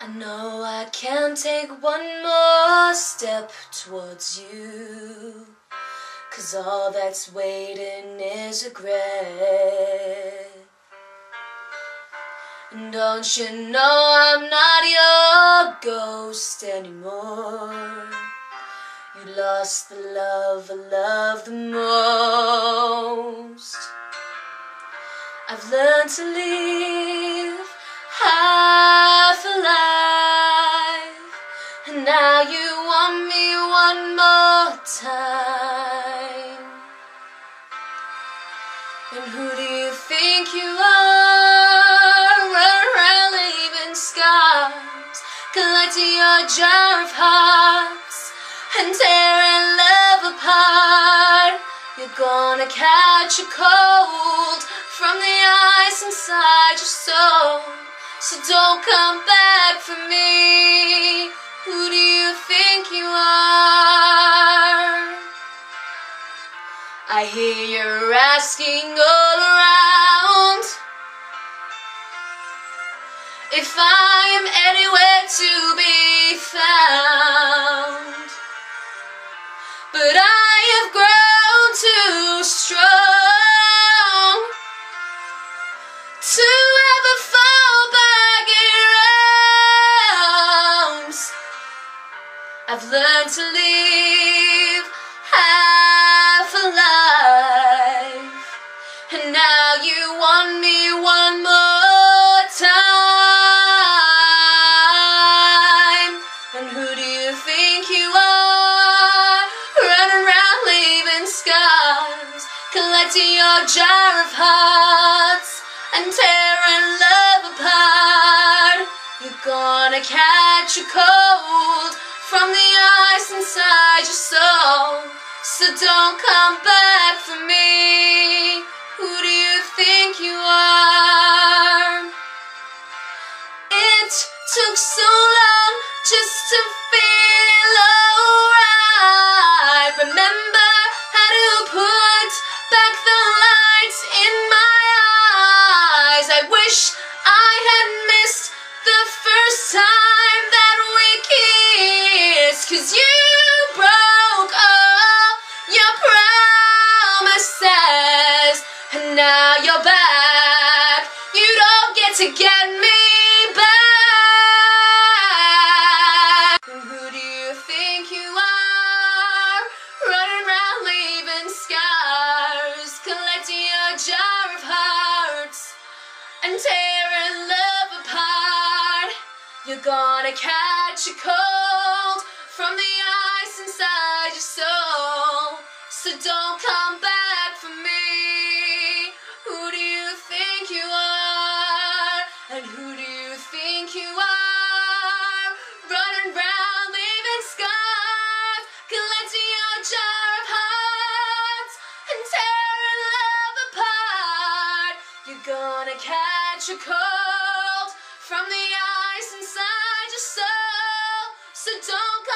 I know I can't take one more step towards you. Cause all that's waiting is regret. And don't you know I'm not your ghost anymore? You lost the love I love the most. I've learned to live now you want me one more time. And who do you think you are? Leaving scars, collecting your jar of hearts and tearing love apart. You're gonna catch a cold from the ice inside your soul. So don't come back for me. Who do you think you are? I hear you're asking all around if I am anywhere to be found. But I have I've learned to live half alive, and now you want me one more time. And who do you think you are? Running around leaving scars, collecting your jar of hearts and tearing love apart. You're gonna catch a cold So don't come back for me. Now you're back. You don't get to get me back. Who do you think you are? Running around leaving scars, collecting your jar of hearts and tearing love apart. You're gonna catch a cold from the ice inside your soul. So don't come back gonna catch a cold from the ice inside your soul, so don't